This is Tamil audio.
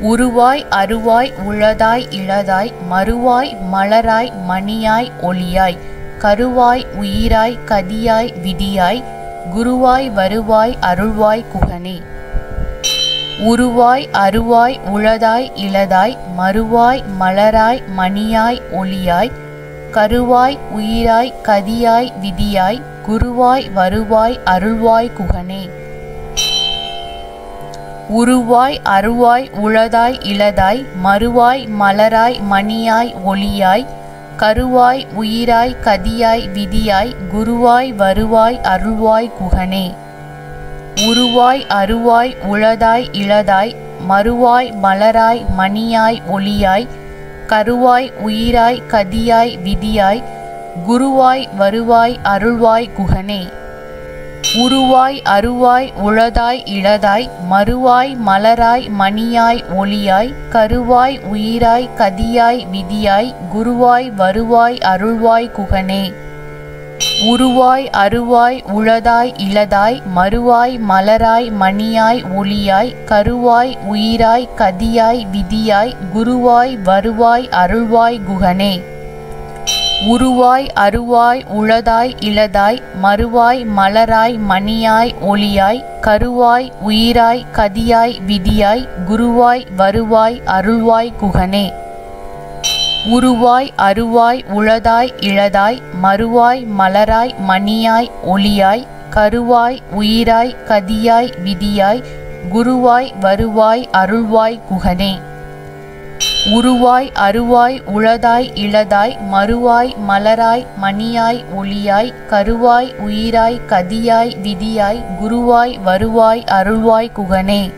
உருவாய் அருவாய் உளதாய் இளதாய் மறுவாய் மலராய் மணியாய் ஒளியாய் கருவாய் உயிராய் கதியாய் விதியாய் குருவாய் வருவாய் அருள்வாய் குகனே. உருவாய் அருவாய் உளதாய் இளதாய் மறுவாய் மலராய் மணியாய் ஒளியாய் கருவாய் உயிராய் கதியாய் விதியாய் குருவாய் வருவாய் அருள்வாய் குகனே. உருவாய் அருவாய் உளதாய் இளதாய் மறுவாய் மலராய் மணியாய் ஒளியாய் கருவாய் உயிராய் கதியாய் விதியாய் குருவாய் வருவாய் அருள்வாய் குகனே. உருவாய் அருவாய் உளதாய் இளதாய் மறுவாய் மலராய் மணியாய் ஒளியாய் கருவாய் உயிராய் கதியாய் விதியாய் குருவாய் வருவாய் அருள்வாய் குகனே. உருவாய் அருவாய் உளதாய் இளதாய் மறுவாய் மலராய் மணியாய் ஒளியாய் கருவாய் உயிராய் கதியாய் விதியாய் குருவாய் வருவாய் அருள்வாய் குகனே. உருவாய் அருவாய் உளதாய் இளதாய் மறுவாய் மலராய் மணியாய் ஒளியாய் கருவாய் உயிராய் கதியாய் விதியாய் குருவாய் வருவாய் அருள்வாய் குகனே. உருவாய் அருவாய் உளதாய் இளதாய் மறுவாய் மலராய் மணியாய் ஒளியாய் கருவாய் உயிராய் கதியாய் விதியாய் குருவாய் வருவாய் அருள்வாய் குகனே. உருவாய் அருவாய் உளதாய் இளதாய் மறுவாய் மலராய் மணியாய் ஒளியாய் கருவாய் உயிராய் கதியாய் விதியாய் குருவாய் வருவாய் அருள்வாய் குகனே. உருவாய் அருவாய் உளதாய் இளதாய் மறுவாய் மலராய் மணியாய் ஒளியாய் கருவாய் உயிராய் கதியாய் விதியாய் குருவாய் வருவாய் அருள்வாய் குகனே.